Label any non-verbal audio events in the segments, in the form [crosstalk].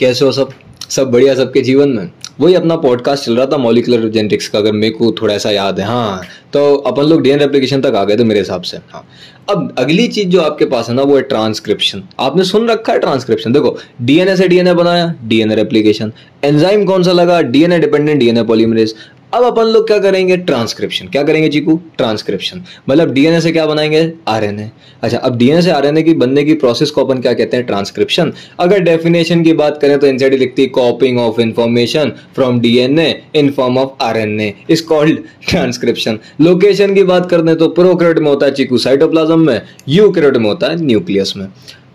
कैसे हो सब? सब बढ़िया सबके जीवन में? वही अपना पॉडकास्ट चल रहा था मॉलिकुलर जेनेटिक्स का, अगर मेरे को थोड़ा सा याद है। हाँ तो अपन लोग डीएनए एप्लीकेशन तक आ गए थे मेरे हिसाब से। हाँ। अब अगली चीज़ जो आपके पास है ना, वो है ट्रांसक्रिप्शन आपने सुन रखा है ट्रांसक्रिप्शन देखो डीएनए से डीएनए बनाया डीएनए एप्लीकेशन एंजाइम कौन सा लगा? डीएनए डिपेंडेंट डीएनए पॉलीमरेज अब अपन लोग क्या करेंगे? ट्रांसक्रिप्शन क्या करेंगे चीकू? ट्रांसक्रिप्शन मतलब डीएनए से क्या बनाएँगे? आरएनए अच्छा अब डीएनए से आरएनए की बनने की प्रोसेस को अपन क्या कहते हैं? ट्रांसक्रिप्शन अगर डेफिनेशन की बात करें तो एनसीडी लिखती है copying of information from DNA in form of RNA is called transcription location की बात करते हैं तो प्रोक्रेट में होता है चीकू साइटोप्लाज्म में। यूक्रेट में होता है न्यूक्लियस में।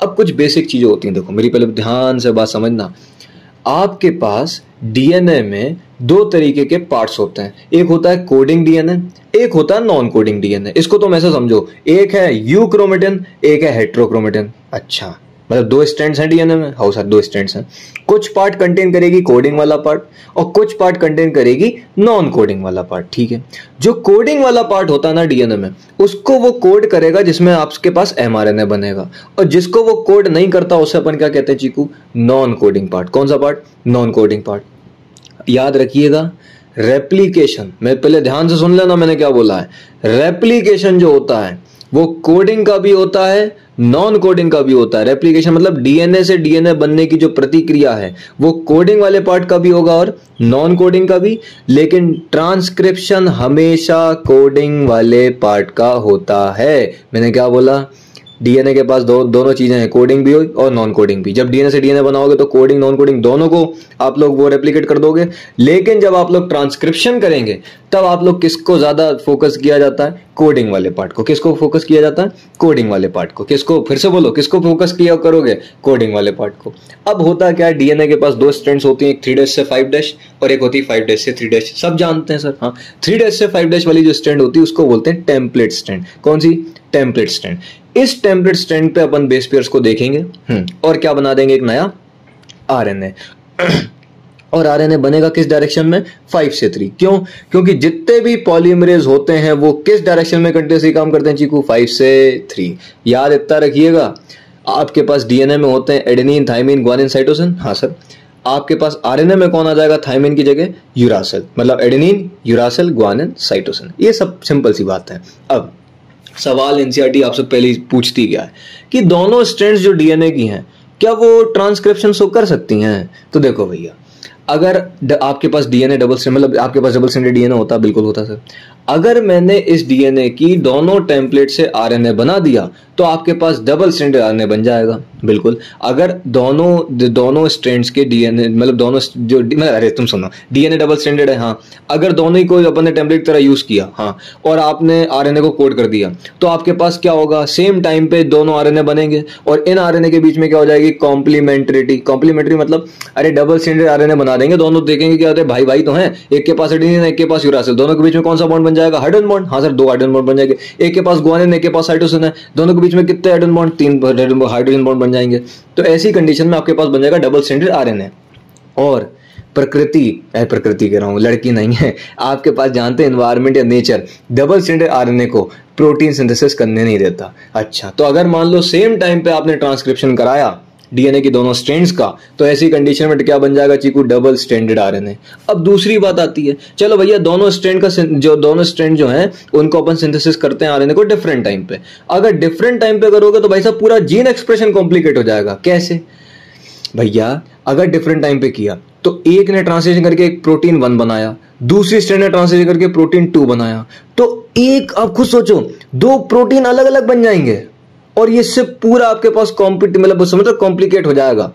अब कुछ बेसिक चीज़ें होती हैं, देखो, मेरी पहले ध्यान से बात समझना। आपके पास डीएनए में दो तरीके के पार्ट्स होते हैं। एक होता है कोडिंग डीएनए एक होता है नॉन कोडिंग डीएनए इसको तुम मैं समझो। एक है यू क्रोमेटिन एक है हेट्रोक्रोमेटिन अच्छा। मतलब दो स्टैंड हैं डीएनए में? हाउ सर दो स्टैंड हैं। कुछ पार्ट कंटेन करेगी कोडिंग वाला पार्ट और कुछ पार्ट कंटेन करेगी नॉन कोडिंग वाला पार्ट ठीक है? जो कोडिंग वाला पार्ट होता है ना डीएनए में, उसको वो कोड करेगा जिसमें आपके पास एमआरएनए बनेगा और जिसको वो कोड नहीं करता, उसे अपन क्या कहते हैं चीकू? नॉन कोडिंग पार्ट कौन सा पार्ट नॉन कोडिंग पार्ट याद रखिएगा रेप्लीकेशन मैं पहले ध्यान से सुन लेना मैंने क्या बोला है। रेप्लीकेशन जो होता है वो कोडिंग का भी होता है नॉन कोडिंग का भी होता है। रेप्लीकेशन मतलब डीएनए से डीएनए बनने की जो प्रतिक्रिया है, वो कोडिंग वाले पार्ट का भी होगा और नॉन कोडिंग का भी, लेकिन ट्रांसक्रिप्शन हमेशा कोडिंग वाले पार्ट का होता है। मैंने क्या बोला? डीएनए के पास दो, दोनों चीज़ें हैं कोडिंग भी और नॉन कोडिंग भी। जब डीएनए से डीएनए बनाओगे तो कोडिंग नॉन कोडिंग दोनों को आप लोग वो रेप्लीकेट कर दोगे। लेकिन जब आप लोग ट्रांसक्रिप्शन करेंगे, तब आप लोग किसको ज़्यादा फोकस किया जाता है? कोडिंग वाले पार्ट को। किसको फोकस किया जाता है? कोडिंग वाले पार्ट को। किसको, फिर से बोलो, किसको फोकस किया करोगे? कोडिंग वाले पार्ट को। अब होता क्या है डीएनए के पास दो स्ट्रेंड्स होती हैं, एक थ्री डैश से फाइव डैश और एक होती है फाइव डैश से थ्री डैश सब जानते हैं सर हाँ थ्री डैश से फाइव डैश वाली जो स्ट्रेंड होती है, उसको बोलते हैं टेम्पलेट स्ट्रेंड कौन सी? टेम्पलेट स्ट्रेंड इस टेम्पलेट स्ट्रेंड पे अपन बेस पेयर्स को देखेंगे। हम्म, और क्या बना देंगे एक नया? आरएनए [clears throat] और आरएनए बनेगा किस डायरेक्शन में? फाइव से थ्री क्यों? क्योंकि जितने भी पॉलीमरेज होते हैं वो किस डायरेक्शन में कंटिन्यूसली काम करते हैं चीकू? फाइव से थ्री याद इतना रखिएगा आपके पास डीएनए में होते हैं एडेनिन थाइमिन ग्वानिन साइटोसिन हाँ सर आपके पास आरएनए में कौन आ जाएगा? थाइमिन की जगह यूरासिल मतलब एडेनिन यूरासिल ग्वानिन साइटोसिन ये सब सिंपल सी बात है। अब सवाल एनसीआरटी आपसे पहले पूछती गया है कि दोनों स्ट्रेंड्स जो डीएनए की हैं, क्या वो ट्रांसक्रिप्शन शो कर सकती हैं? तो देखो भैया, अगर आपके पास डीएनए डबल स्ट्रैंड मतलब आपके पास डबल स्ट्रैंडेड डीएनए होता, बिल्कुल होता सर। अगर मैंने इस डीएनए की दोनों टेम्पलेट से आरएनए बना दिया तो आपके पास डबल स्ट्रेंडेड आरएनए बन जाएगा। बिल्कुल। अगर दोनों दोनों स्ट्रेंड्स के डीएनए मतलब दोनों जो अरे, तुम सुनो। डीएनए डबल स्ट्रेंडेड है हाँ। अगर दोनों ही को अपन ने टेम्पलेट तरह यूज़ किया हाँ और आपने आरएनए को कोड कर दिया तो आपके पास क्या होगा? सेम टाइम पे दोनों आरएनए बनेंगे, और इन आरएनए के बीच में क्या हो जाएगी? कॉम्प्लीमेंट्रिटी कॉम्प्लीमेंट्री मतलब अरे डबल स्ट्रेंडेड आरएनए बना देंगे, दोनों देखेंगे क्या होते भाई भाई तो है, एक के पास एडिनिन एक के पास यूरासिल दोनों के बीच में कौन सा बॉन्ड बन जाएगा हाइड्रोजन बॉन्ड हाँ सर, दो हाइड्रोजन बॉन्ड बन जाएँगे। एक के पास ग्वानिन एक के पास साइटोसिन है। दोनों के बीच में कितने हाइड्रोजन बॉन्ड तीन हाइड्रोजन बॉन्ड बन जाएँगे। तो ऐसी कंडीशन में आपके पास बन जाएगा डबल स्टैंडर्ड आरएनए और प्रकृति प्रकृति कह रहा हूँ, लड़की नहीं है। आपके पास जानते हैं एनवायरमेंट या नेचर डबल स्टैंडर्ड आरएनए को प्रोटीन सिंथेसिस करने नहीं देता। अच्छा तो अगर मान लो सेम टाइम पे आपने ट्रांसक्रिप्शन कराया डीएनए की दोनों स्ट्रेंड्स का तो ऐसी कंडीशन में क्या बन जाएगा चीकू? डबल स्टैंडर्ड आरएनए अब दूसरी बात आती है, चलो भैया, दोनों स्ट्रेंड का जो दोनों स्ट्रेंड जो है, उनको अपन सिंथेसिस करते हैं आरएनए को डिफरेंट टाइम पे। अगर डिफरेंट टाइम पे करोगे तो भाई साहब, पूरा जीन एक्सप्रेशन कॉम्प्लिकेट हो जाएगा। कैसे? भैया, अगर डिफरेंट टाइम पे किया तो एक ने ट्रांसलेशन करके एक प्रोटीन वन बनाया, दूसरी स्ट्रेंड ने ट्रांसलेशन करके प्रोटीन टू बनाया। तो एक, अब खुद सोचो, दो प्रोटीन अलग अलग बन जाएँगे। और ये सिर्फ़ पूरा आपके पास कॉम्पिट मतलब समझ कॉम्प्लिकेट हो जाएगा।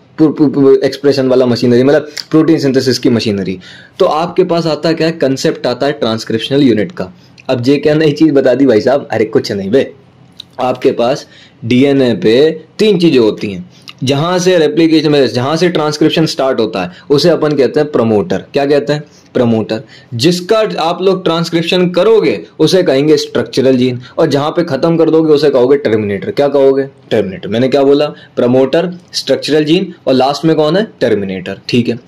एक्सप्रेशन वाला मशीनरी मतलब प्रोटीन सिंथेसिस की मशीनरी तो आपके पास आता क्या है कंसेप्ट आता है ट्रांसक्रिप्शनल यूनिट का। अब जे क्या नई चीज़ बता दी भाई साहब? अरे कुछ नहीं बे। आपके पास डीएनए पे तीन चीज़ें होती हैं। जहाँ से रेप्लीकेशन जहाँ से ट्रांसक्रिप्शन स्टार्ट होता है, उसे अपन कहते हैं प्रमोटर क्या कहते हैं? प्रमोटर जिसका आप लोग ट्रांसक्रिप्शन करोगे, उसे कहेंगे स्ट्रक्चरल जीन और जहाँ पे खत्म कर दोगे, उसे कहोगे टर्मिनेटर क्या कहोगे? टर्मिनेटर मैंने क्या बोला? प्रमोटर स्ट्रक्चरल जीन और लास्ट में कौन है? टर्मिनेटर ठीक है।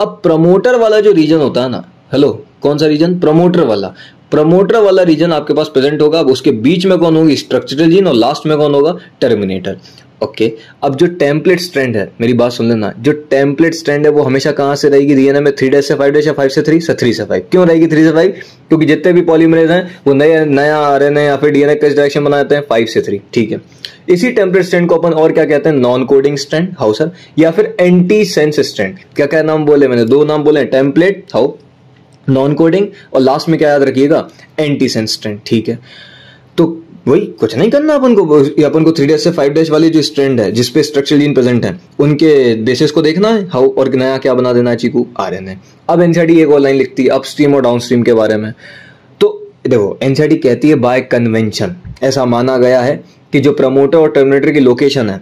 अब प्रमोटर वाला जो रीजन होता है ना हेलो कौन सा रीजन प्रमोटर वाला। प्रमोटर वाला रीजन आपके पास प्रेजेंट होगा उसके बीच में कौन होगी? स्ट्रक्चरल जीन और लास्ट में कौन होगा? टर्मिनेटर ओके अब जो टेम्पलेट स्ट्रैंड है, मेरी बात सुन लेना। जो टेम्पलेट स्ट्रैंड है, वो हमेशा कहाँ से रहेगी? डीएनए में थ्री डैश से फाइव डैश या फाइव से थ्री से थ्री से फाइव क्यों रहेगी थ्री से फाइव क्योंकि जितने भी पॉलीमरेज हैं, वो नए, नया आ रहे हैं या फिर डीएनए किस डायरेक्शन बनाते हैं? फाइव से थ्री ठीक है? इसी टेम्पलेट स्ट्रैंड को अपन और क्या कहते हैं? नॉन कोडिंग स्ट्रैंड हाउ सर या फिर एंटी सेंस स्ट्रैंड क्या क्या नाम बोले मैंने? दो नाम बोले टेम्पलेट हाउ नॉन कोडिंग और लास्ट में क्या याद रखिएगा? एंटी सेंस स्ट्रैंड ठीक है? वही, कुछ नहीं करना अपन को अपन को थ्री डेज़ से फाइव डेज़ वाली जो स्ट्रेंड है जिसपे स्ट्रक्चर जीन प्रेजेंट है, उनके बेसिस को देखना है हाउ और नया क्या बना देना है चीकू आ रहे हैं अब एनसीआरटी एक ऑनलाइन लिखती है अपस्ट्रीम और डाउन स्ट्रीम के बारे में। तो देखो एनसीआर कहती है बाय कन्वेंशन ऐसा माना गया है कि जो प्रमोटर और टर्मिनेटर की लोकेशन है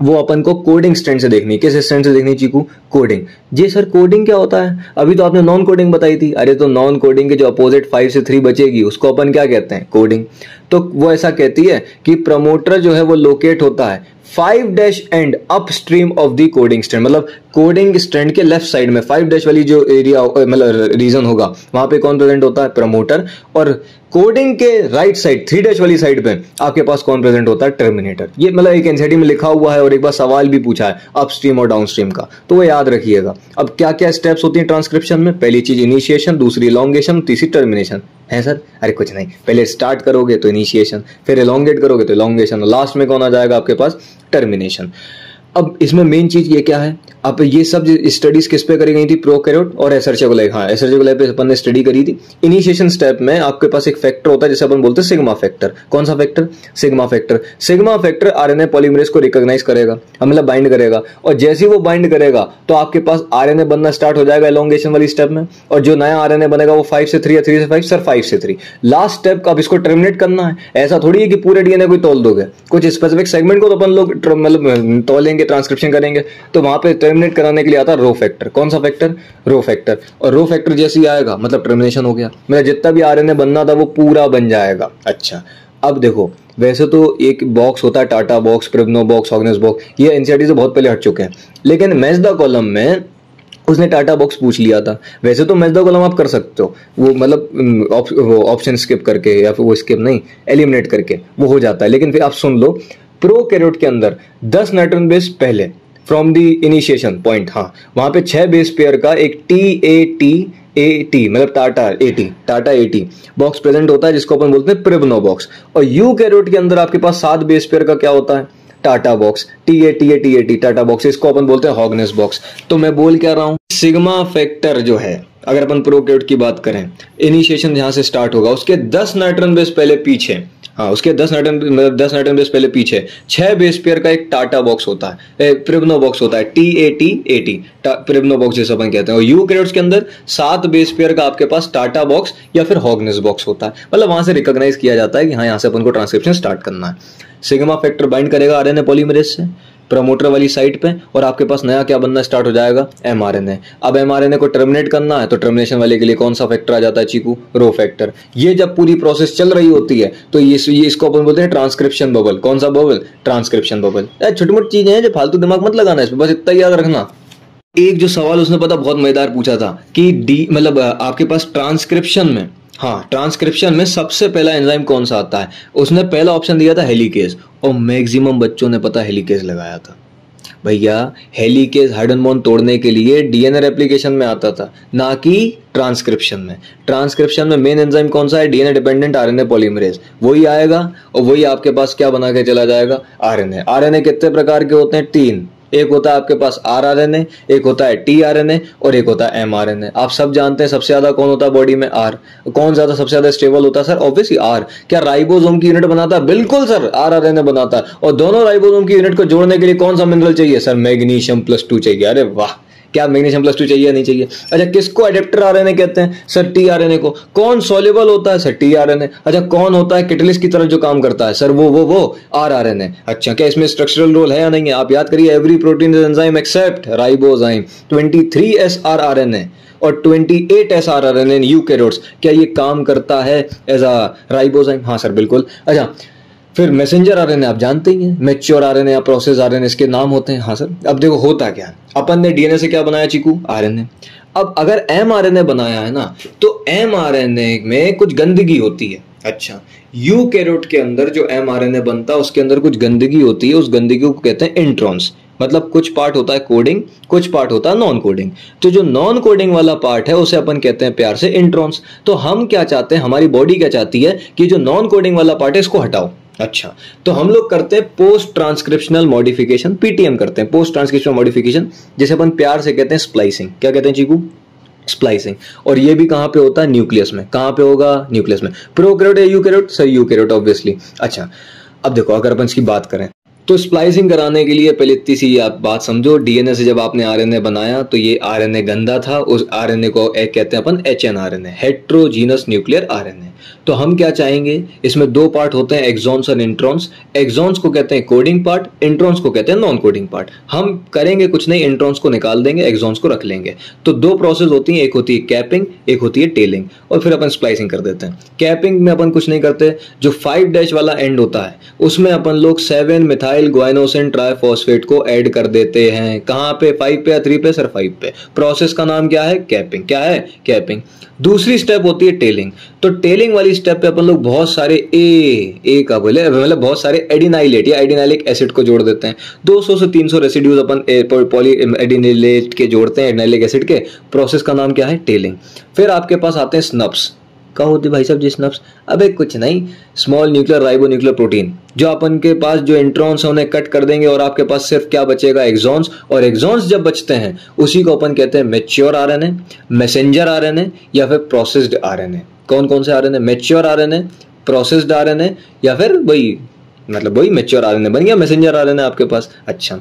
वो अपन को कोडिंग स्टैंड से देखनी किस स्टैंड से देखनी चीकू? कोडिंग जी सर कोडिंग क्या होता है? अभी तो आपने नॉन कोडिंग बताई थी। अरे तो नॉन कोडिंग के जो अपोजिट फाइव से थ्री बचेगी, उसको अपन क्या कहते हैं? कोडिंग तो वो ऐसा कहती है कि प्रमोटर जो है वो लोकेट होता है। Five dash and upstream of the coding strand मतलब कोडिंग स्टैंड के लेफ़्ट साइड में फाइव डैश वाली जो एरिया मतलब रीजन होगा, वहाँ पे कौन प्रेजेंट होता है प्रमोटर और कोडिंग के राइट साइड थ्री डैश वाली साइड पे आपके पास कौन प्रेजेंट होता है टर्मिनेटर ये मतलब एक एनसीटी में लिखा हुआ है और एक बार सवाल भी पूछा है अप स्ट्रीम और डाउन स्ट्रीम का तो वो याद रखिएगा। अब क्या क्या स्टेप्स होती है ट्रांसक्रिप्शन में? पहली चीज़ इनिशिएशन दूसरी लॉन्गेशन तीसरी टर्मिनेशन है सर? अरे कुछ नहीं। पहले स्टार्ट करोगे तो इनिशिएशन फिर एलोंगेट करोगे तो एलोंगेशन लास्ट में कौन आ जाएगा आपके पास? टर्मिनेशन अब इसमें मेन चीज़ ये क्या है? अब ये सब स्टडीज़ किस पे करी गई थी? प्रो कैरोट और एसरचेगोलाइव हाँ एसरचेगोलाइव पे अपन ने स्टडी करी थी। इनिशिएशन स्टेप में आपके पास एक फैक्टर होता है, जिसे अपन बोलते हैं सिग्मा फैक्टर कौन सा factor sigma factor sigma factor RNA polymerase को रिकॉग्नाइज करेगा मतलब बाइंड करेगा। और जैसे ही वो बाइंड करेगा तो आपके पास आरएनए बनना स्टार्ट हो जाएगा एलोंगेशन वाली स्टेप में। और जो नया आरएनए बनेगा, वो फाइव से थ्री या थ्री से फाइव सर फाइव से थ्री लास्ट स्टेप का अब इसको टर्मिनेट करना है। ऐसा थोड़ी है कि पूरे डीएनए को तोल दोगे। कुछ स्पेसिफिक सेगमेंट को तो अपन लोग मतलब तोलेंगे ट्रांसक्रिप्शन करेंगे तो वहाँ पे टर्मिनेट कराने के लिए आता है रो फैक्टर कौन सा फैक्टर रो फैक्टर और रो फैक्टर जैसे ही आएगा मतलब टर्मिनेशन हो गया। मेरा जितना भी आरएनए बनना था, वो पूरा बन जाएगा। अच्छा अब देखो, वैसे तो एक बॉक्स होता है TATA box Pribnow box Hogness box ये एनसीआरटी से बहुत पहले हट चुके हैं। लेकिन मैजदा कॉलम में उसने टाटा बॉक्स पूछ लिया था। वैसे तो मैजदा कॉलम आप कर सकते हो। वो मतलब ऑप्शन स्किप करके या फिर वो स्किप नहीं एलिमिनेट करके, वो हो जाता है। लेकिन फिर आप सुन लो प्रो कैरोट के अंदर 10 नाइट्रोजन बेस पहले फ्रॉम द इनिशिएशन पॉइंट हाँ। वहाँ पे छह बेस पेयर का एक T A T A T मतलब TATA A T TATA A T box present होता है, जिसको अपन बोलते हैं प्रिबनो बॉक्स और यू कैरोट के अंदर आपके पास सात बेस पेयर का क्या होता है? TATA box T A T A T A T TATA box इसको अपन बोलते हैं हॉगनेस बॉक्स तो मैं बोल क्या रहा हूँ? सिग्मा फैक्टर जो है अगर अपन प्रोकेट की बात करें इनिशिएशन जहाँ से स्टार्ट होगा। उसके दस नाइट्रन बेस पहले पीछे। हाँ उसके दस नाइट्रन मतलब दस नाइट्रन बेस पहले पीछे। छह बेस पेयर का एक टाटा बॉक्स होता है। प्रिब्नो बॉक्स होता है। T A T A T Pribnow box जैसे अपन कहते हैं। और यू क्रेड्स के अंदर सात बेस पेयर का आपके पास टाटा बॉक्स या फिर हॉगनेस बॉक्स होता है। मतलब वहाँ से रिकॉग्नाइज किया जाता है कि हाँ यहाँ से अपन को ट्रांसक्रिप्शन स्टार्ट करना है। सिग्मा फैक्टर बाइंड करेगा आरएनए पॉलीमरेज से। प्रमोटर वाली साइट पे और आपके पास नया क्या बनना स्टार्ट हो जाएगा? एमआरएनए अब एमआरएनए को टर्मिनेट करना है तो टर्मिनेशन वाले के लिए कौन सा फैक्टर आ जाता है चीकू? रो फैक्टर ये जब पूरी प्रोसेस चल रही होती है तो ये, ये इसको अपन बोलते हैं ट्रांसक्रिप्शन बबल कौन सा बबल ट्रांसक्रिप्शन बबल छोटी मोटी चीज़ें हैं जो फालतू दिमाग मत लगाना इसमें बस इतना याद रखना। एक जो सवाल उसने पता बहुत मज़ेदार पूछा था कि डी मतलब आपके पास ट्रांसक्रिप्शन में हाँ ट्रांसक्रिप्शन में सबसे पहला एंजाइम कौन सा आता है? उसने पहला ऑप्शन दिया था हेलिकेज और मैक्सिमम बच्चों ने पता हेलीकेज लगाया था। भैया हेलीकेज हाइडन तोड़ने के लिए डीएनआर एप्लीकेशन में आता था, ना कि ट्रांसक्रिप्शन में। ट्रांसक्रिप्शन में मेन एंजाइम कौन सा है? DNA dependent RNA polymerase. वही आएगा और वही आपके पास क्या बना के चला जाएगा? आरएनए। आरएनए कितने प्रकार के होते हैं? तीन। एक होता है आपके पास आर आर एन ए एक होता है टी आर एन ए और एक होता है एम आर एन ए आप सब जानते हैं सबसे ज़्यादा कौन होता है बॉडी में आर कौन ज़्यादा सबसे ज़्यादा स्टेबल होता है? सर ऑब्वियसली आर क्या राइबोसोम की यूनिट बनाता है? बिल्कुल sir R R N A बनाता है। और दोनों राइबोसोम की यूनिट को जोड़ने के लिए कौन सा मिनरल चाहिए? सर मैग्नीशियम प्लस टू चाहिए। अरे वाह! क्या मैग्नीशियम प्लस टू चाहिए नहीं चाहिए? अच्छा किसको अडेप्टर आरएनए कहते हैं? सर टी आरएनए को। कौन सोल्यूबल होता है? सर टी आरएनए अच्छा कौन होता है? किटलिस की तरह जो काम करता है। सर, वो वो वो आर आरएनए अच्छा क्या इसमें स्ट्रक्चरल रोल है या नहीं है? आप याद करिए every protein is enzyme except ribozyme 23 S R RNA और 28 S R R N N you क्या ये काम करता है एज अ राइबोजाइम हाँ सर, बिल्कुल। अच्छा फिर मैसेंजर आरएनए आप जानते ही हैं। मेच्योर आरएनए या प्रोसेस आरएनए इसके नाम होते हैं। हाँ सर, अब देखो होता क्या अपन ने डीएनए से क्या बनाया, चीकू? आरएनए अब अगर एम आर बनाया है ना तो एम आर में कुछ गंदगी होती है। अच्छा यू कैरोट के अंदर जो एम आर बनता है उसके अंदर कुछ गंदगी होती है, उस गंदगी को कहते हैं इंट्रॉन्स मतलब कुछ पार्ट होता है कोडिंग कुछ पार्ट होता है नॉन कोडिंग तो जो नॉन कोडिंग वाला पार्ट है, उसे अपन कहते हैं प्यार से इंट्रॉन्स तो हम क्या चाहते हैं, हमारी बॉडी क्या चाहती है कि जो नॉन कोडिंग वाला पार्ट है, इसको हटाओ। अच्छा तो हम लोग करते हैं पोस्ट ट्रांसक्रिप्शनल मॉडिफिकेशन पीटीएम करते हैं पोस्ट ट्रांसक्रिप्शनल मॉडिफिकेशन जिसे अपन प्यार से कहते हैं स्प्लाइसिंग क्या कहते हैं चीकू? स्प्लाइसिंग और ये भी कहाँ पे होता है? न्यूक्लियस में। कहाँ पे होगा? न्यूक्लियस में। प्रोकैरियोट या यूकैरियोट सही यूकैरियोट ऑब्वियसली अच्छा अब देखो, अगर अपन इसकी बात करें तो स्प्लाइसिंग कराने के लिए पहले इतनी सी आप बात समझो। डीएनए से जब आपने आरएनए बनाया तो ये आरएनए गंदा था। उस आरएनए को एक कहते हैं अपन H N R N heterogeneous nuclear RNA तो हम क्या चाहेंगे? इसमें दो पार्ट होते हैं एक्सॉन्स और इंट्रॉन्स एक्सॉन्स को कहते हैं कोडिंग पार्ट इंट्रॉन्स को कहते हैं नॉन कोडिंग पार्ट हम करेंगे कुछ नहीं इंट्रॉन्स को निकाल देंगे एक्सॉन्स को रख लेंगे। तो दो प्रोसेस होती हैं, एक होती है कैपिंग एक होती है टेलिंग और फिर अपन स्प्लाइसिंग कर देते हैं। कैपिंग में अपन कुछ नहीं करते। जो फाइव डैश वाला एंड होता है, उसमें अपन लोग सेवन मिथाइल ग्वाइनोसिन ट्राइफॉस्फेट को ऐड कर देते हैं। कहाँ पे? फाइव पे या थ्री पे? सर फाइव पे। प्रोसेस का नाम क्या है? कैपिंग क्या है? कैपिंग दूसरी स्टेप होती है टेलिंग तो टेलिंग वाली स्टेप पे अपन लोग बहुत सारे ए ए का बोले मतलब बहुत सारे एडिनाइलेट या एडिनाइलिक एसिड को जोड़ देते हैं। 200 से 300 रेसिड्यूज अपन पॉली एडिनाइलेट के जोड़ते हैं एडिनाइलिक एसिड के। प्रोसेस का नाम क्या है? टेलिंग फिर आपके पास आते हैं स्नप्स कहा होती भाई साहब जिस नफ्स अबे कुछ नहीं small nuclear ribo nuclear protein जो अपन के पास जो इंट्रॉन्स है, उन्हें कट कर देंगे और आपके पास सिर्फ़ क्या बचेगा? एक्सॉन्स और एक्सॉन्स जब बचते हैं, उसी को अपन कहते हैं mature R N A messenger R N A या फिर प्रोसेस्ड आर एन ए कौन कौन से R N A mature R N A processed R N A या फिर वही मतलब वही मेच्योर आर एन ए बन गया मैसेंजर आर एन ए आपके पास। अच्छा।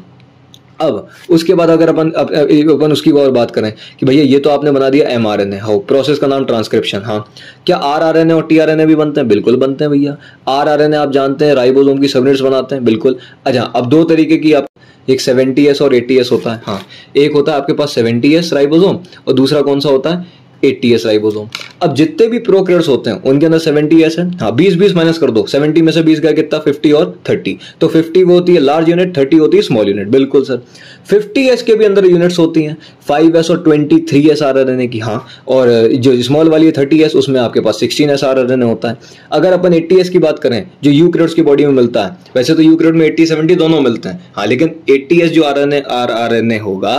अब, उसके बाद अगर अपन अपन उसकी और बात करें कि भैया ये तो आपने बना दिया एम आर एन ए हो प्रोसेस का नाम ट्रांसक्रिप्शन हाँ। क्या आर आर एन ए और टी आर एन ए भी बनते हैं? बिल्कुल बनते हैं भैया। आर आर एन ए आप जानते हैं राइबोसोम की सबनेट्स बनाते हैं, बिल्कुल। अच्छा अब दो तरीके की आप, एक सेवेंटी एस और एट्टी एस होता है हाँ। एक होता है आपके पास सेवेंटी एस राइबोसोम और दूसरा कौन सा होता है? Eighty S ribosome. अब जितने भी प्रोक्रेट्स होते हैं, उनके अंदर सेवेंटी एस है। हाँ बीस बीस माइनस कर दो। सेवेंटी में से बीस गया कितना? फिफ्टी और थर्टी। तो फिफ्टी वो होती है लार्ज यूनिट थर्टी होती है स्मॉल यूनिट बिल्कुल सर फिफ्टी एस के भी अंदर यूनिट्स होती हैं। फाइव एस और twenty three S R N A की। हाँ और जो स्मॉल वाली है थर्टी एस उसमें आपके पास sixteen S R N A होता है। अगर अपन एट्टी एस की बात करें, जो यू की बॉडी में मिलता है, वैसे तो यू में एट्टी सेवेंटी दोनों मिलते हैं। हाँ लेकिन एट्टी एस जो R N A R R N A होगा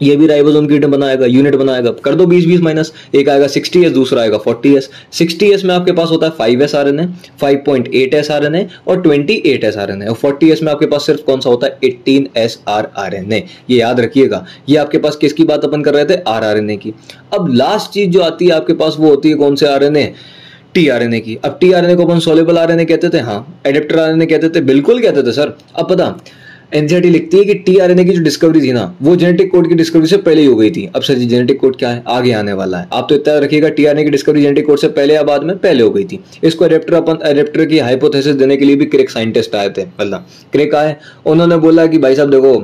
ये भी राइबोसोम की बनाएगा यूनिट बनाएगा कर दो 20 20 माइनस एक आएगा 60 एस दूसरा आएगा 40 एस 60 एस में आपके पास होता है 5 S R N A five point eight S R N A और 28 एस आर एन ए और 40 एस में आपके पास सिर्फ़ कौन सा होता है 18 एस आर आर ये याद रखिएगा ये आपके पास किसकी बात अपन कर रहे थे आर आर एन ए की अब लास्ट चीज़ जो आती है आपके पास वो होती है कौन से R N A T R N A की अब टी आर एन ए को अपन सोलेबल आर एन ए कहते थे हाँ एडेप्टर आर एन ए कहते थे बिल्कुल कहते थे सर अब पता एनसीआरटी लिखती है कि टीआरएनए की जो डिस्कवरी थी ना, वो जेनेटिक कोड की डिस्कवरी से पहले ही हो गई थी। अब सर जी जेनेटिक कोड क्या है? आगे आने वाला है। आप तो इतना रखिएगा टीआरएनए की डिस्कवरी जेनेटिक कोड से पहले या बाद में पहले हो गई थी। इसको एडेप्टर अपन एडेप्टर की हाइपोथेसिस देने के लिए भी क्रेक साइंटिस्ट आए थे मतलब क्रेक आए, उन्होंने बोला कि भाई साहब देखो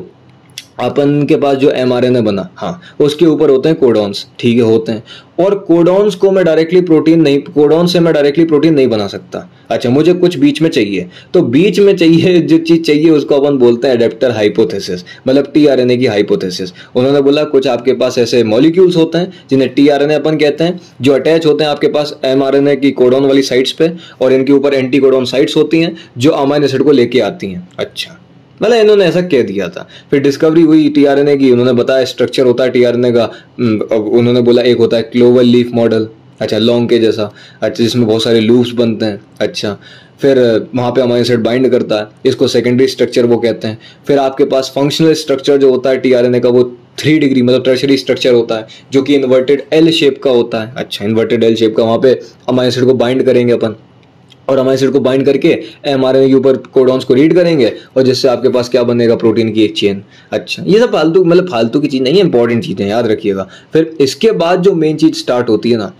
अपन के पास जो एम आर एन ए बना हाँ उसके ऊपर होते हैं कोडॉन्स ठीक है, होते हैं। और कोडॉन्स को मैं डायरेक्टली प्रोटीन नहीं कोडॉन से मैं डायरेक्टली प्रोटीन नहीं बना सकता। अच्छा मुझे कुछ बीच में चाहिए। तो बीच में चाहिए, जो चीज़ चाहिए, उसको अपन बोलते हैं एडेप्टर हाइपोथेसिस मतलब टी आर एन ए की हाइपोथेसिस उन्होंने बोला, कुछ आपके पास ऐसे मॉलिक्यूल्स होते हैं, जिन्हें टी आर एन ए अपन कहते हैं, जो अटैच होते हैं आपके पास एम आर एन ए की कोडॉन वाली साइट्स पे, और इनके ऊपर एंटी कोडॉन साइट्स होती हैं, जो अमाइन एसिड को लेके आती हैं। अच्छा। मतलब इन्होंने ऐसा कह दिया था। फिर डिस्कवरी हुई टीआरएनए की, उन्होंने बताया स्ट्रक्चर होता है टीआरएनए का। उन्होंने बोला एक होता है क्लोवर लीफ मॉडल अच्छा लॉन्ग के जैसा। अच्छा जिसमें बहुत सारे लूप्स बनते हैं। अच्छा फिर वहाँ पे अमाइनो एसिड बाइंड करता है। इसको सेकेंडरी स्ट्रक्चर वो कहते हैं। फिर आपके पास फंक्शनल स्ट्रक्चर जो होता है टीआरएनए का, वो थ्री डिग्री मतलब टर्शरी स्ट्रक्चर होता है, जो कि इन्वर्टेड एल शेप का होता है। अच्छा इन्वर्टेड एल शेप का, वहाँ पे अमाइनो एसिड को बाइंड करेंगे अपन। और अमाइनो एसिड को बाइंड करके एमआरएनए के ऊपर कोडॉन्स को रीड करेंगे और जिससे आपके पास क्या बनेगा प्रोटीन की एक चेन अच्छा ये सब फालतू मतलब फालतू की चीज़ नहीं है इंपॉर्टेंट चीज़ें, याद रखिएगा। फिर इसके बाद जो मेन चीज़ स्टार्ट होती है ना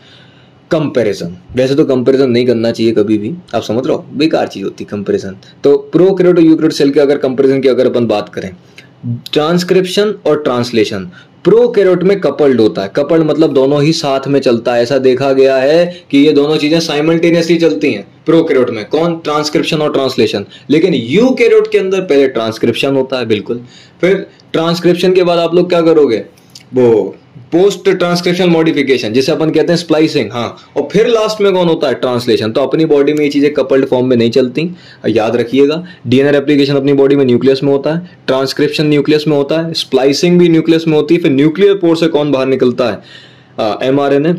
कंपैरिजन वैसे तो कंपैरिजन नहीं करना चाहिए कभी भी, आप समझ रहे हो? बेकार चीज़ होती है कंपैरिजन तो प्रोकैरियोट और यूकैरियोट सेल के अगर कंपैरिजन की अगर अपन बात करें ट्रांसक्रिप्शन और ट्रांसलेशन प्रोकैरियोट में कपल्ड होता है। कपल्ड मतलब दोनों ही साथ में चलता है। ऐसा देखा गया है कि ये दोनों चीज़ें साइमल्टेनियसली चलती हैं प्रोकैरियोट में। कौन? ट्रांसक्रिप्शन और ट्रांसलेशन लेकिन यू कैरोट के अंदर पहले ट्रांसक्रिप्शन होता है, बिल्कुल। फिर ट्रांसक्रिप्शन के बाद आप लोग क्या करोगे? वो पोस्ट ट्रांसक्रिप्शन मॉडिफिकेशन जिसे अपन कहते हैं स्प्लाइसिंग हाँ। और फिर लास्ट में कौन होता है? ट्रांसलेशन तो अपनी बॉडी में ये चीज़ें कपल्ड फॉर्म में नहीं चलती। याद रखिएगा डीएनए एप्लीकेशन अपनी बॉडी में न्यूक्लियस में होता है ट्रांसक्रिप्शन न्यूक्लियस में होता है स्प्लाइसिंग भी न्यूक्लियस में होती है, फिर न्यूक्लियर पोर्ट से कौन बाहर निकलता है? एम आर एन ए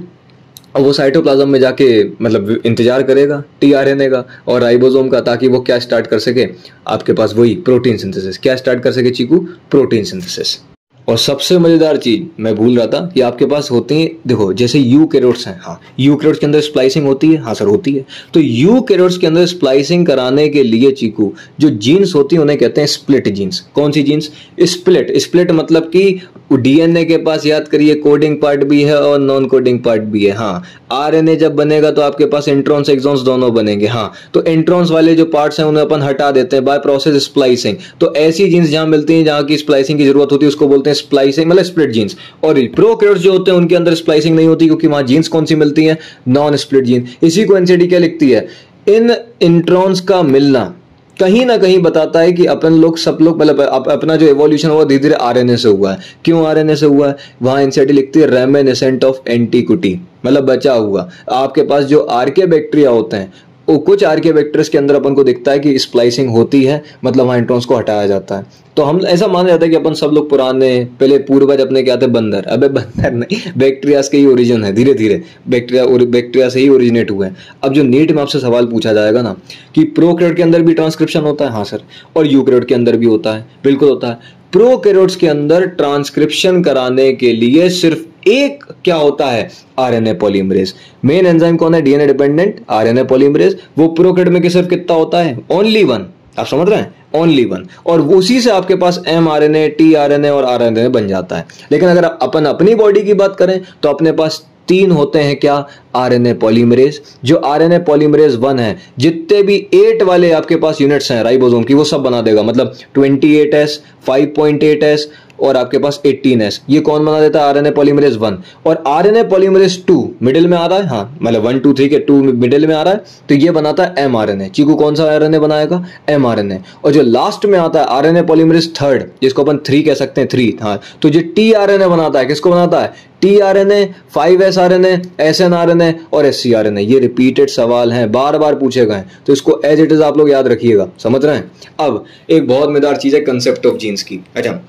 वो साइटोप्लाज्म में जाके मतलब इंतज़ार करेगा टी आर टीआरएनए का और राइबोसोम का, ताकि वो क्या स्टार्ट कर सके? आपके पास वही प्रोटीन सिंथेसिस क्या स्टार्ट कर सके चीकू? प्रोटीन सिंथेसिस और सबसे मज़ेदार चीज़ मैं भूल रहा था कि आपके पास होते हैं, देखो, जैसे यू कैरोट्स हैं हाँ यू कैरोट्स के अंदर स्प्लाइसिंग होती है हाँ सर होती है। तो यू कैरोट्स के अंदर स्प्लाइसिंग कराने के लिए, चीकू, जो जीन्स होती है, उन्हें कहते हैं स्प्लिट जीन्स कौन सी जीन्स स्प्लिट स्प्लिट मतलब कि डीएनए के पास याद करिए कोडिंग पार्ट भी है और नॉन कोडिंग पार्ट भी है। हाँ आरएनए जब बनेगा तो आपके पास इंट्रॉन्स एक्सॉन्स दोनों बनेंगे। हाँ तो इंट्रॉन्स वाले जो पार्ट्स हैं, उन्हें अपन हटा देते हैं बाय प्रोसेस स्प्लाइसिंग तो ऐसी जीन्स जहाँ मिलती हैं, जहाँ की स्प्लाइसिंग की ज़रूरत होती है, उसको बोलते हैं स्प्लाइसिंग मतलब स्प्लिट जीन्स और प्रोक्रियोट्स जो होते हैं, उनके अंदर स्प्लाइसिंग नहीं होती, क्योंकि वहाँ जीन्स कौन सी मिलती है? नॉन स्प्लिट जीन्स इसी को एनसीडी क्या लिखती है? इन इंट्रॉन्स का मिलना कहीं ना कहीं बताता है कि अपन लोग सब लोग मतलब अपना जो एवोल्यूशन हुआ धीरे धीरे आरएनए से हुआ है। क्यों आरएनए से हुआ है? वहाँ एनसीडी लिखती है रेमेनेसेंट ऑफ़ एंटीकुटी मतलब बचा हुआ। आपके पास जो आरके बैक्टीरिया होते हैं कुछ के वेक्टर्स के अंदर अपन को दिखता है कि स्प्लाइसिंग होती है मतलब वहाँ इंट्रॉन्स को हटाया जाता है। तो हम ऐसा माना जाता है कि अपन सब लोग पुराने, पहले पूर्वज अपने क्या थे? बंदर। अबे बंदर नहीं बैक्टीरिया के ही ओरिजिन है धीरे धीरे बैक्टीरिया बैक्टीरिया से ही ओरिजिनेट हुए हैं। अब जो नीट में आपसे सवाल पूछा जाएगा ना, कि प्रोक्रेड के अंदर भी ट्रांसक्रिप्शन होता है? हाँ सर और यूक्रेड के अंदर भी होता है, बिल्कुल होता है। प्रोकैरियोट्स के अंदर ट्रांसक्रिप्शन कराने के लिए सिर्फ़ एक क्या होता है? आरएनए पॉलीमरेज मेन एंजाइम कौन है? डीएनए डिपेंडेंट आरएनए पॉलीमरेज वो प्रोकैरियोट में सिर्फ़ कितना होता है? ओनली वन आप समझ रहे हैं? ओनली वन और उसी से आपके पास M R N A T R N A और आर एन ए बन जाता है। लेकिन अगर अपन अपनी बॉडी की बात करें तो अपने पास तीन होते हैं क्या? आरएनए पॉलीमरेज जो आरएनए पॉलीमरेज वन है, जितने भी एट वाले आपके पास यूनिट्स हैं राइबोसोम की, वो सब बना देगा। मतलब 28s 5.8s और आपके पास 18s ये कौन बना देता है? आरएनए पॉलीमरेज वन और आरएनए पॉलीमरेज टू मिडिल में आ रहा है? हाँ मतलब वन टू थ्री के टू मिडिल में आ रहा है। तो ये बनाता है M R N A Cheeku कौन सा आरएनए बनाएगा एम आर एन ए और जो लास्ट में आता है आरएनए पॉलीमरेज थर्ड जिसको अपन थ्री कह सकते हैं थ्री हाँ। तो जो टी आर एन ए बनाता है। किसको बनाता है? T R N A five S R N A S N R N A और S C R N A ये रिपीटेड सवाल हैं बार बार पूछे गए तो इसको एज इट इज़ आप लोग याद रखिएगा। समझ रहे हैं? अब, एक बहुत मज़ेदार चीज़ है कंसेप्ट ऑफ़ जीन्स की। अच्छा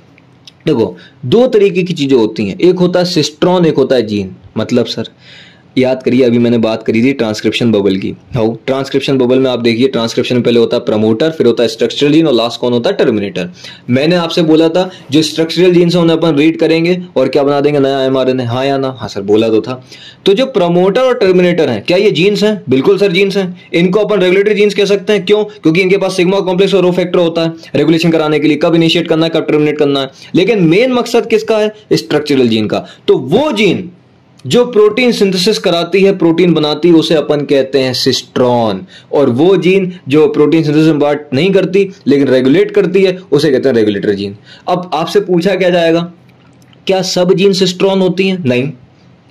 देखो, दो तरीके की चीज़ें होती हैं। एक होता है सिस्ट्रॉन, एक होता है जीन। मतलब सर याद करिए, अभी मैंने बात करी थी ट्रांसक्रिप्शन बबल की। हाउ ट्रांसक्रिप्शन बबल में आप देखिए ट्रांसक्रिप्शन पहले होता है प्रमोटर फिर होता है स्ट्रक्चरल जीन और लास्ट कौन होता है टर्मिनेटर मैंने आपसे बोला था, जो स्ट्रक्चरल जीन है, उन्हें अपन रीड करेंगे और क्या बना देंगे, नया एम आर एन हाँ या ना? हाँ सर, बोला तो था। तो जो प्रमोटर और टर्मिनेटर है, क्या ये जीन्स है? बिल्कुल सर जीन्स है। इनको अपन रेगुलेटरी जीन्स कह सकते हैं। क्यों? क्योंकि इनके पास सिग्मा कॉम्प्लेक्स और रो फैक्टर होता है। रेगुलेशन कराने के लिए कब इनिशिएट करना है, कब टर्मिनेट करना है। लेकिन मेन मकसद किसका है? स्ट्रक्चरल जीन का। तो वो जीन जो प्रोटीन सिंथेसिस कराती है, प्रोटीन बनाती है उसे अपन कहते हैं सिस्ट्रॉन। और वो जीन जो प्रोटीन सिंथेसिस में पार्ट नहीं करती, लेकिन रेगुलेट करती है, उसे कहते हैं रेगुलेटर जीन अब आपसे पूछा क्या जाएगा? क्या सब जीन सिस्ट्रॉन होती हैं? नहीं।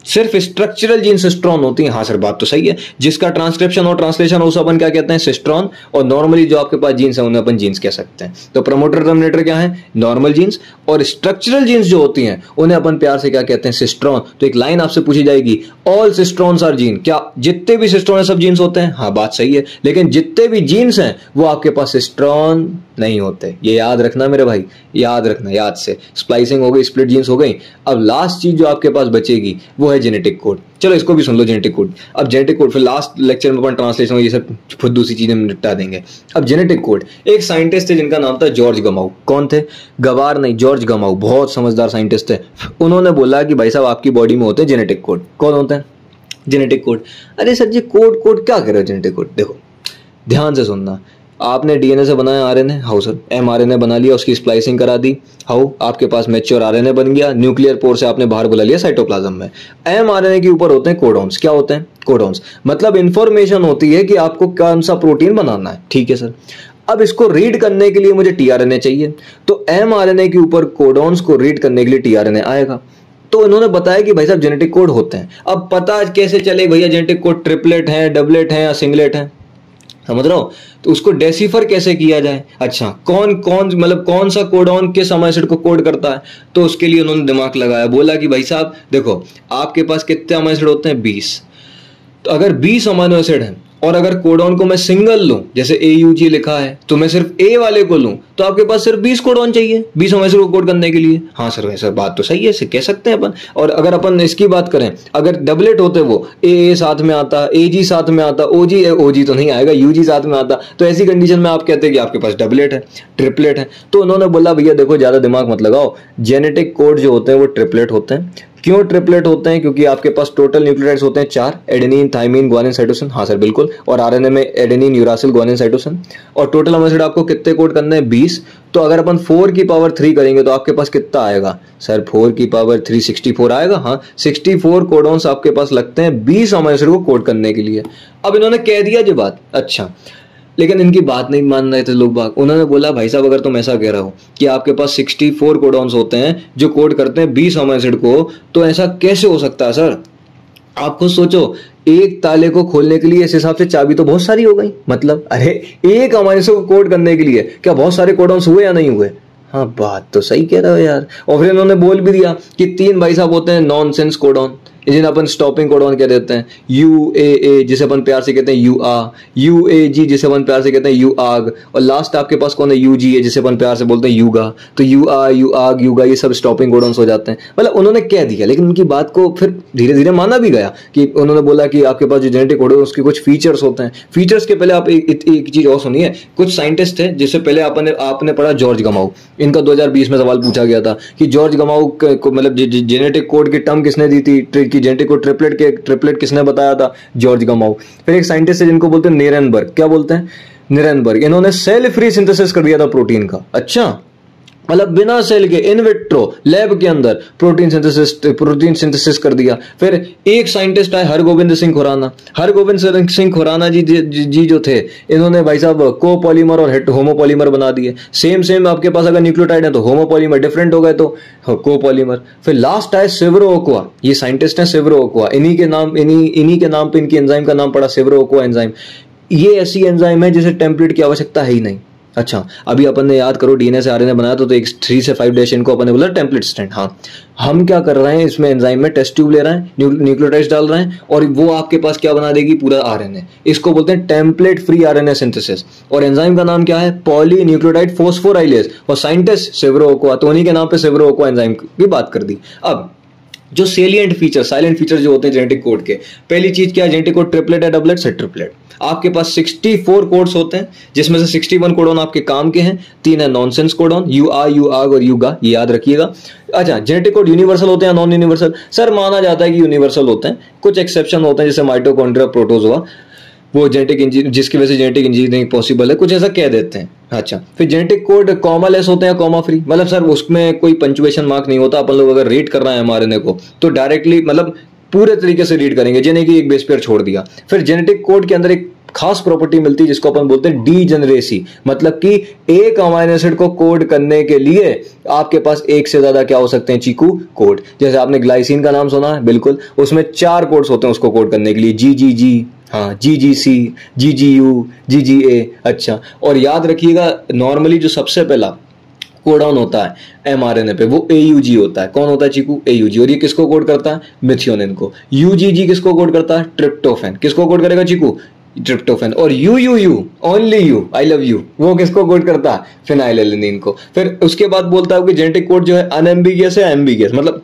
सिर्फ़ स्ट्रक्चरल जीन सिस्ट्रॉन होती है। हाँ सर, बात तो सही है। जिसका ट्रांसक्रिप्शन और ट्रांसलेशन हो अपन क्या कहते हैं? सिस्ट्रॉन और नॉर्मली जो आपके पास जीन्स है, उन्हें अपन जीन्स कह सकते हैं। तो प्रमोटर टर्मिनेटर क्या है? नॉर्मल जीन्स और स्ट्रक्चरल जीन्स जो होती हैं, उन्हें अपन प्यार से क्या कहते हैं? सिस्ट्रॉन तो एक लाइन आपसे पूछी जाएगी ऑल सिस्ट्रॉन्स आर जीन क्या जितने भी सिस्ट्रॉन सब जीन्स होते हैं? हाँ बात सही है। लेकिन जितने भी जीन्स हैं, वो आपके पास सिस्ट्रॉन नहीं होते। ये याद रखना मेरे भाई, याद रखना, याद से। स्प्लाइसिंग हो गई स्प्लिट जीन्स हो गई। अब लास्ट चीज़ जो आपके पास बचेगी, वो है जेनेटिक कोड चलो इसको भी सुन लो जेनेटिक कोड अब जेनेटिक कोड फिर लास्ट लेक्चर में अपन ट्रांसलेशन ये सब खुद दूसरी चीज़ें निपटा देंगे। अब जेनेटिक कोड एक साइंटिस्ट थे जिनका नाम था जॉर्ज गमाऊ कौन थे? गवार नहीं जॉर्ज गमाऊ बहुत समझदार साइंटिस्ट थे उन्होंने बोला कि भाई साहब, आपकी बॉडी में होते हैं जेनेटिक कोड कौन होते हैं? जेनेटिक कोड अरे सर जी कोड कोड क्या करे जेनेटिक कोड देखो, ध्यान से सुनना। आपने डीएनए से बनाया आरएनए हाउ सर? एमआरएनए बना लिया, उसकी स्प्लाइसिंग करा दी। हाउ? आपके पास मेच्योर आरएनए बन गया न्यूक्लियर पोर से आपने बाहर बुला लिया साइटोप्लाज्म में। एमआरएनए के ऊपर होते हैं कोडॉन्स क्या होते हैं? कोडॉन्स मतलब इंफॉर्मेशन होती है कि आपको कौन सा प्रोटीन बनाना है। ठीक है सर अब इसको रीड करने के लिए मुझे टीआरएनए चाहिए। तो एमआरएनए के ऊपर कोडॉन्स को रीड करने के लिए टीआरएनए आएगा। तो इन्होंने बताया कि भाई साहब जेनेटिक कोड होते हैं। अब पता कैसे चले, भैया जेनेटिक कोड ट्रिपलेट है डबलेट है या सिंगलेट है? समझ रहा हूँ? तो उसको डेसीफर कैसे किया जाए? अच्छा कौन कौन मतलब कौन सा कोडॉन किस अमाइसिड को कोड करता है? तो उसके लिए उन्होंने दिमाग लगाया, बोला कि भाई साहब, देखो, आपके पास कितने अमाइसिड होते हैं? बीस। तो अगर बीस अमाइनो एसिड हैं और अगर कोडॉन को मैं सिंगल लूँ, जैसे ए यू जी लिखा है तो मैं सिर्फ़ ए वाले को लूँ तो आपके पास सिर्फ़ बीस कोडॉन चाहिए। बीस अमाइनो को कोड करने के लिए। हाँ सर वैसे बात तो सही है कह सकते हैं अपन। और अगर अपन इसकी बात करें, अगर डबलेट होते वो ए ए साथ में आता ए जी साथ में आता ओ जी ओ जी तो नहीं आएगा यू जी साथ में आता तो ऐसी कंडीशन में आप कहते हैं कि आपके पास डबलेट है ट्रिपलेट है। तो उन्होंने बोला, भैया देखो, ज़्यादा दिमाग मत लगाओ। जेनेटिक कोड जो होते हैं वो ट्रिपलेट होते हैं। क्यों ट्रिपलेट होते हैं? क्योंकि आपके पास टोटल न्यूक्लियोटाइड्स होते हैं चार एडेनिन थाइमिन ग्वानिन साइटोसिन हाँ सर बिल्कुल। और आरएनए में एडेनिन यूरासिल ग्वानिन साइटोसिन और टोटल अमाइनो आपको कितने कोड करने हैं? बीस। तो अगर अपन फोर की पावर थ्री करेंगे तो आपके पास कितना आएगा? सर फोर की पावर थ्री सिक्सटी फोर आएगा? हाँ सिक्सटी फोर कोडॉन्स आपके पास लगते हैं बीस अमाइनो को कोड करने के लिए। अब इन्होंने कह दिया जो बात। अच्छा लेकिन इनकी बात नहीं मान रहे थे लोग बाग। उन्होंने बोला, भाई साहब, अगर तुम ऐसा कह रहे हो कि आपके पास 64 कोडॉन्स होते हैं, जो कोड करते हैं 20 अमाइनो एसिड को तो ऐसा कैसे हो सकता है सर आप खुद सोचो, एक ताले को खोलने के लिए इस हिसाब से चाबी तो बहुत सारी हो गई। मतलब अरे, एक अमाइनो को कोड करने के लिए, क्या बहुत सारे कोडॉन्स हुए या नहीं हुए? हाँ बात तो सही कह रहे हो यार। और फिर इन्होंने बोल भी दिया कि तीन भाई साहब होते हैं नॉन सेंस कोडॉन जिन्हें अपन स्टॉपिंग कोड ऑन कह देते हैं? यू ए ए जिसे अपन प्यार से कहते हैं यू आ यू ए जी जिसे अपन प्यार से कहते हैं यू आग और लास्ट आपके पास कौन है? यू जी ए जिसे अपन प्यार से बोलते हैं युगा तो यू आ यू आग युगा ये सब स्टॉपिंग कोड हो जाते हैं। मतलब उन्होंने कह दिया? लेकिन उनकी बात को फिर धीरे धीरे माना भी गया कि उन्होंने बोला कि आपके पास जो जेनेटिक कोड है उसके कुछ फीचर्स होते हैं। फीचर्स के पहले आप एक, चीज़ और सुनिए। कुछ साइंटिस्ट थे जिससे पहले आपने आपने पढ़ा जॉर्ज गमाऊ इनका 2020 में सवाल पूछा गया था कि जॉर्ज गमाऊ मतलब जेनेटिक कोड की टर्म किसने दी थी? की जेनेटिक को ट्रिपलेट के, ट्रिपलेट किसने बताया था? जॉर्ज गमाओ फिर एक साइंटिस्ट है जिनको बोलते हैं निरनबर्ग। क्या बोलते हैं? निरनबर्ग। इन्होंने सेल फ्री सिंथेसिस कर दिया था प्रोटीन का। अच्छा। मतलब बिना सेल के इन विट्रो लैब के अंदर प्रोटीन सिंथेसिस प्रोटीन सिंथेसिस कर दिया। फिर एक साइंटिस्ट आए हरगोविंद सिंह खुराना। हरगोविंद सिंह खुराना जी, जी जी जो थे इन्होंने भाई साहब को पॉलीमर और होमोपॉलीमर बना दिए। सेम सेम आपके पास अगर न्यूक्लियोटाइड है तो होमोपॉलीमर डिफरेंट हो गए तो को पॉलीमर फिर लास्ट आए सिवरो ओकुआ ये साइंटिस्ट है सिवरो ओकुआ इन्हीं के नाम इन्हीं इन्हीं के नाम पर इनकी एंजाइम का नाम पड़ा सिवरो ओकुआ एंजाइम ये ऐसी एंजाइम है जिसे टेम्पलेट की आवश्यकता है ही नहीं। अच्छा अभी अपन ने याद करो डीएनए से आरएनए बनाया तो, तो एक थ्री से फाइव डेशन को अपन ने बोला टेम्पलेट स्टैंड हाँ। हम क्या कर रहे हैं इसमें एंजाइम में टेस्ट ट्यूब ले रहे हैं न्यूक्लियोटाइड्स डाल रहे हैं और वो आपके पास क्या बना देगी पूरा आरएनए इसको बोलते हैं टेम्पलेट फ्री आरएनए सिंथेसिस और एंजाइम का नाम क्या है? पॉली न्यूक्लियोटाइड फोस्फोराइलेज और साइंटिस्ट सेवरो तो उन्हीं के नाम पे सेवरो ओको एंजाइम की बात कर दी। अब जो सेलियंट फीचर साइलेंट फीचर जो होते हैं जेनेटिक कोड के, पहली चीज़ क्या है? जेनेटिक कोड ट्रिपलेट है डबलेट से ट्रिपलेट आपके पास 64 कोड्स होते हैं, जिसमें से 61 कोडोन आपके काम के हैं, तीन है nonsense codon U A U आग और यू गा ये याद रखिएगा. अच्छा जेनेटिक कोड यूनिवर्सल होते हैं नॉन यूनिवर्सल सर, माना जाता है कि यूनिवर्सल होते हैं, कुछ एक्सेप्शन होते हैं, जैसे माइटोकॉन्ड्रिया प्रोटोजोआ वो जेनेटिक इंजीनियर जिसकी वजह से जेनेटिक इंजीनियरिंग पॉसिबल है, कुछ ऐसा कह देते हैं। अच्छा फिर जेनेटिक कोड कॉमा लेस होते हैं कॉमा फ्री मतलब सर उसमें कोई पंचुएशन मार्क नहीं होता, अपन लोग अगर रीड कर रहे हैं हमारे को तो डायरेक्टली मतलब पूरे तरीके से रीड करेंगे जिन्हें की एक बेस पेयर छोड़ दिया। फिर जेनेटिक कोड के अंदर एक खास प्रॉपर्टी मिलती है, जिसको अपन बोलते हैं डी जनरेसी मतलब कि एक अमाइनो एसिड को कोड करने के लिए आपके पास एक से ज़्यादा क्या हो सकते हैं, चीकू कोड जैसे आपने ग्लाइसिन का नाम सुना है बिल्कुल। उसमें चार कोड्स होते हैं उसको कोड करने के लिए जी जी जी हाँ जी जी सी जी जी यू जी जी ए अच्छा। और याद रखिएगा नॉर्मली जो सबसे पहला कोडाउन होता है एम आर एन ए पे, वो ए यू जी होता है। कौन होता है, चीकू? ए यू जी और ये किसको कोड करता है? मिथियोनिन को। यू जी जी किसको कोड करता है? ट्रिप्टोफेन किसको कोड करेगा, चीकू? ट्रिप्टोफेन और U U U only you I love you वो किसको कोड करता है? फिनाइल को। फिर उसके बाद बोलता है कि जेनेटिक कोड जो है अनएम्बिगियस है एम्बिगियस मतलब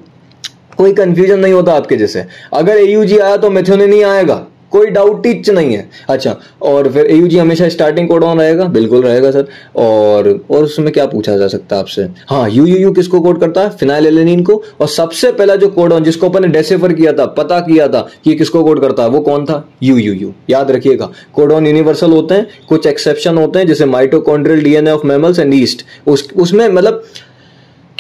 कोई कंफ्यूजन नहीं होता आपके जैसे। अगर ए आया तो मेथोनिन ही आएगा। कोई डाउट टीच नहीं है। अच्छा और फिर ए हमेशा स्टार्टिंग कोड ऑन रहेगा? बिल्कुल रहेगा सर। और और उसमें क्या पूछा जा सकता है आपसे? हाँ यू यू यू किसको कोड करता है? फिनाइल एलेनिन को। और सबसे पहला जो कोड ऑन जिसको अपन डेसेफर किया था, पता किया था कि किसको कोड करता है, वो कौन था? यू यू यू याद रखिएगा कोड ऑन यूनिवर्सल होते हैं, कुछ एक्सेप्शन होते हैं, जैसे mitochondrial DNA of mammals and yeast उस, उसमें मतलब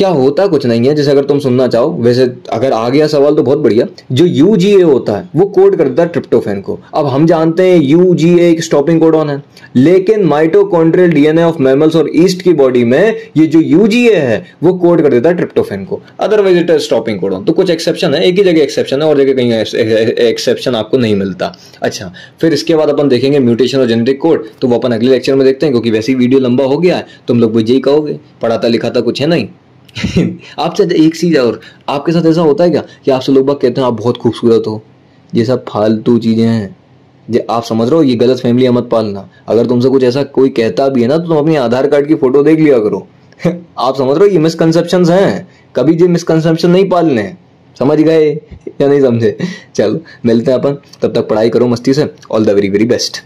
क्या होता कुछ नहीं है, जैसे अगर तुम सुनना चाहो, वैसे अगर आ गया सवाल तो बहुत बढ़िया। जो UGA होता है, वो कोड कर देता है ट्रिप्टोफेन को। अब हम जानते हैं यू एक स्टॉपिंग कोडॉन है, लेकिन माइटोकॉन्ड्रियल डीएनए ऑफ़ मैमल्स और ईस्ट की बॉडी में ये जो यूजीए है, वो कोड कर देता है ट्रिप्टोफेन को। Otherwise it is stopping codon तो कुछ एक्सेप्शन है, एक ही जगह एक्सेप्शन है, और जगह कहीं एक्सेप्शन आपको नहीं मिलता। अच्छा फिर इसके बाद अपन देखेंगे म्यूटेशन और जेनेटिक कोड तो वो अपन अगले लेक्चर में देखते हैं, क्योंकि वैसे ही वीडियो लंबा हो गया है, तुम लोग मुझे ही कहोगे पढ़ाता लिखाता कुछ है नहीं? [laughs] आपसे एक चीज़ और, आपके साथ ऐसा होता है क्या कि आपसे लोग बाग कहते हैं आप बहुत खूबसूरत हो? ये सब फालतू चीज़ें हैं। ये आप समझ रहे हो? ये गलत फैमिली मत पालना। अगर तुमसे कुछ ऐसा कोई कहता भी है ना तो तुम अपने आधार कार्ड की फ़ोटो देख लिया करो। [laughs] आप समझ रहे हो? ये मिसकनसेप्शन हैं। कभी ये मिसकनसेप्शन नहीं पालने। हैं समझ गए या नहीं समझे? [laughs] चलो, मिलते हैं अपन। तब तक पढ़ाई करो मस्ती से। All the very very best